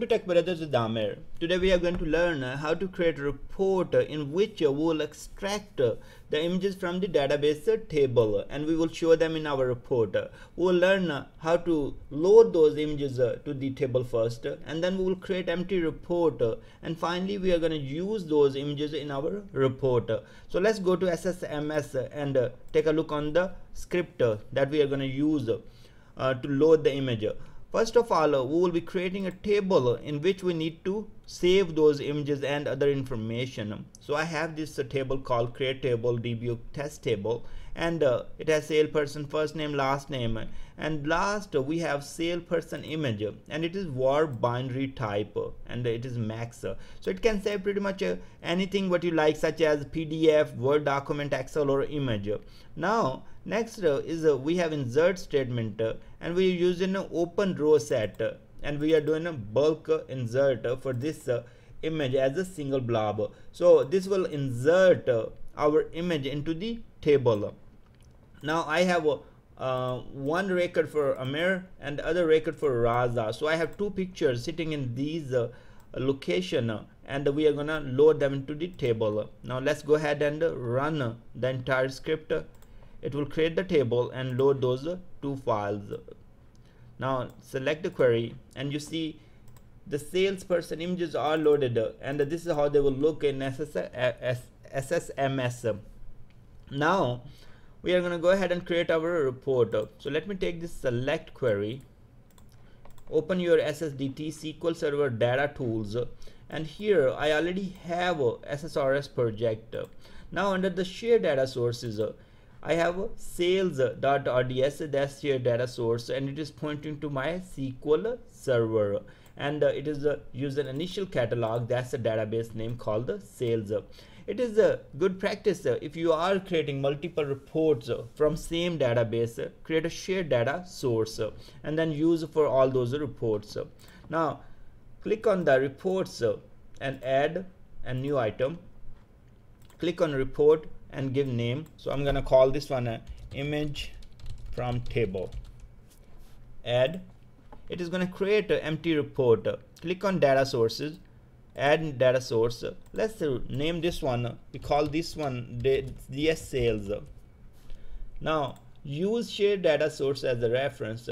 to Tech Brothers with Amir. Today we are going to learn how to create a report in which we will extract the images from the database table and we will show them in our report. We will learn how to load those images to the table first and then we will create empty report and finally we are going to use those images in our report. So let's go to SSMS and take a look on the script that we are going to use uh, to load the image. First of all, uh, we will be creating a table in which we need to save those images and other information. So I have this uh, table called create table debug test table and uh, it has salesperson first name last name. And last uh, we have salesperson image. And it is varbinary type. And it is max. So it can say pretty much uh, anything what you like such as pdf word document excel or image. Now next uh, is uh, we have insert statement. And we using an OPENROWSET. And we are doing a bulk insert for this image as a single blob. So this will insert our image into the table now I have uh, one record for Amir and the other record for Raza. So I have two pictures sitting in these uh, location uh, and we are gonna load them into the table. Now let's go ahead and run the entire script. It will create the table and load those two files. Now select the query and you see the salesperson images are loaded and this is how they will look in SSMS now we are going to go ahead and create our report. So let me take this select query. Open your SSDT SQL Server data tools. And here I already have a SSRS project. Now under the share data sources I have sales.rds that's share data source and it is pointing to my SQL server. And uh, it is uh, an initial catalog that's a database name called the sales it is a good practice if you are creating multiple reports from same database create a shared data source and then use for all those reports now click on the reports and add a new item. Click on report and give name. So I'm gonna call this one a image from table. Add. It is going to create an empty report. Click on data sources add data source. Let's name this one. We call this one DS sales. Now use share data source as a reference.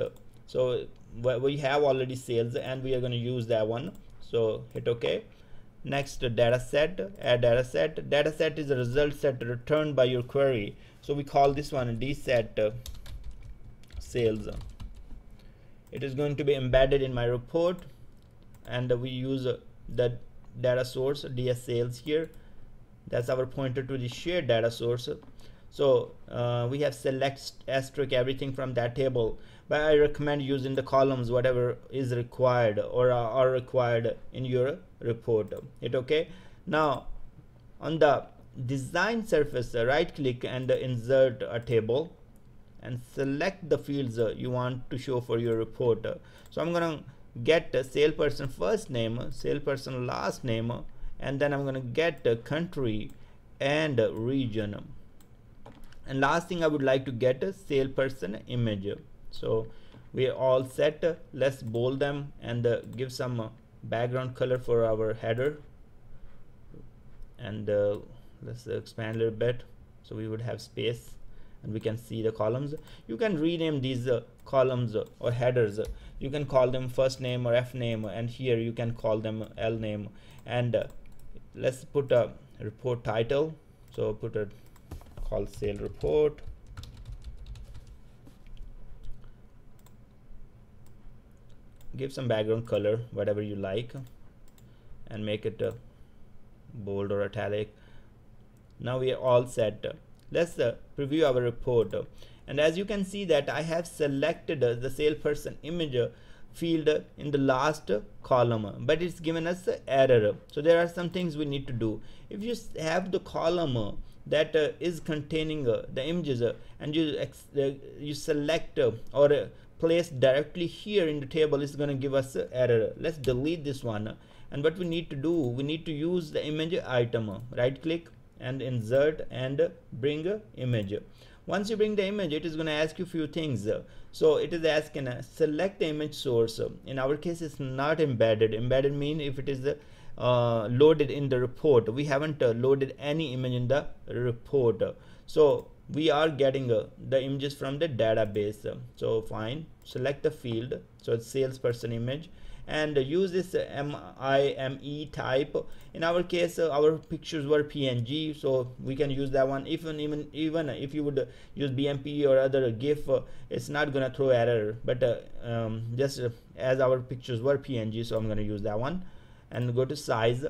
So we have already sales and we are going to use that one. So hit ok. Next data set add data set. Data set is a result set returned by your query. So we call this one dset uh, sales. It is going to be embedded in my report and we use uh, the data source ds sales here. That's our pointer to the shared data source. So uh, we have select asterisk everything from that table. But I recommend using the columns whatever is required or are required in your report. It okay? Now on the design surface right click and insert a table and select the fields you want to show for your report. So I'm gonna get the salesperson first name salesperson last name and then I'm gonna get the country and region. And last thing I would like to get a salesperson image. So we are all set. Let's bold them and uh, give some uh, background color for our header. And uh, let's expand a little bit. So we would have space and we can see the columns. You can rename these uh, columns or headers. You can call them first name or f name and here you can call them l name. And uh, let's put a report title. So put a call sale report. Give some background color whatever you like and make it uh, bold or italic. Now we are all set let's uh, preview our report. And as you can see that I have selected uh, the salesperson image field in the last column but it's given us error. So there are some things we need to do. If you have the column that uh, is containing uh, the images uh, and you uh, you select or place directly here in the table is going to give us error. Let's delete this one. And what we need to do we need to use the image item. Right click and insert and bring image. Once you bring the image it is going to ask you a few things. So it is asking uh, select the image source. In our case it's not embedded. Embedded mean if it is uh, loaded in the report. We haven't uh, loaded any image in the report. So we are getting uh, the images from the database. So fine. Select the field. So it's salesperson image and use this MIME type. In our case uh, our pictures were PNG so we can use that one. Even even even if you would use BMP or other GIF uh, it's not gonna throw error. But uh, um, just as our pictures were PNG so I'm gonna use that one. And go to size.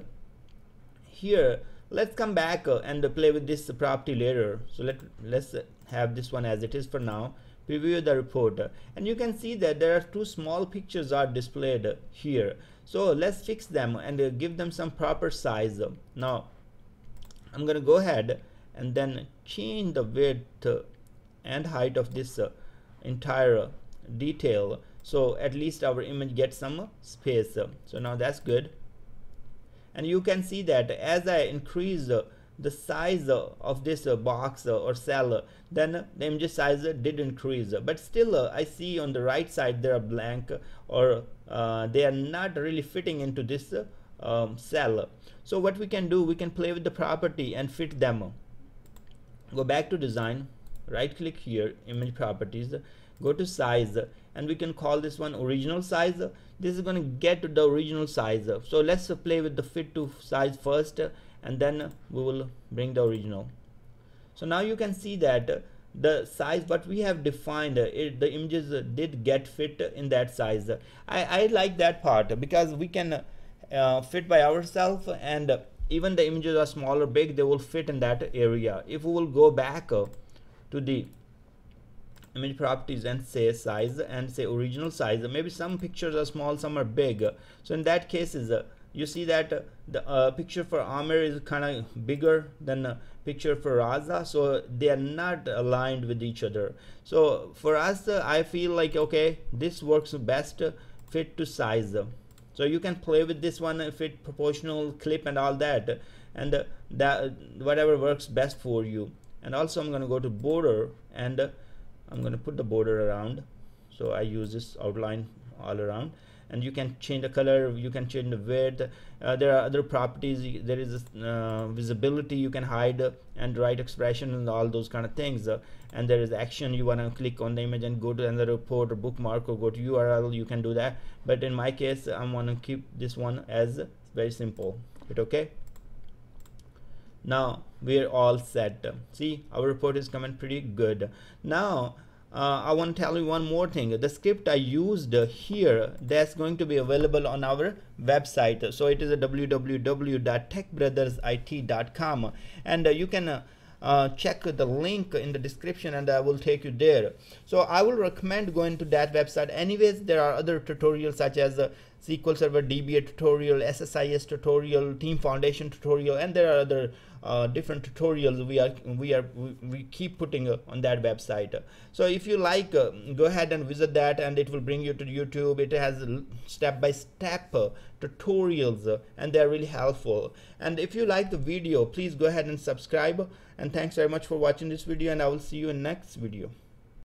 Here let's come back and play with this property later. So let let's have this one as it is for now preview the report. And you can see that there are two small pictures are displayed here. So let's fix them and give them some proper size. Now I'm gonna go ahead and then change the width and height of this entire detail. So at least our image gets some space. So now that's good. And you can see that as I increase the size of this uh, box uh, or cell uh, then the image size did increase. But still I see on the right side they are blank or uh, they are not really fitting into this um, cell. So what we can do we can play with the property and fit them. Go back to design right click here image properties go to size and we can call this one original size. This is going to get to the original size. So let's play with the fit to size first and then we will bring the original. So now you can see that the size what we have defined it, the images did get fit in that size. I, I like that part because we can uh, fit by ourselves and even the images are small or big they will fit in that area. If we will go back to the image properties and say size and say original size maybe some pictures are small some are big. So in that case is uh, you see that uh, the uh, picture for Amir is kind of bigger than the picture for Raza so they are not aligned with each other. So for us uh, I feel like okay this works best fit to size. So you can play with this one fit proportional clip and all that and that whatever works best for you. And also I'm gonna go to border and I'm going to put the border around. So I use this outline all around and you can change the color you can change the width. Uh, there are other properties there is uh, visibility you can hide and write expression and all those kind of things. Uh, and there is action you want to click on the image and go to another report or bookmark or go to url you can do that. But in my case i'm going to keep this one as very simple. It okay? Now we're all set. See our report is coming pretty good. Now uh, I want to tell you one more thing the script I used here that's going to be available on our website so it is www.techbrothersit.com and uh, you can uh, uh, check the link in the description and I will take you there. So I will recommend going to that website. Anyways, there are other tutorials such as uh, SQL Server DBA tutorial, SSIS tutorial, Team Foundation tutorial, and there are other uh, different tutorials we are we are we, we keep putting uh, on that website. So if you like, uh, go ahead and visit that, and it will bring you to YouTube. It has step by step tutorials, uh, and they are really helpful. And if you like the video, please go ahead and subscribe. And thanks very much for watching this video, and I will see you in next video.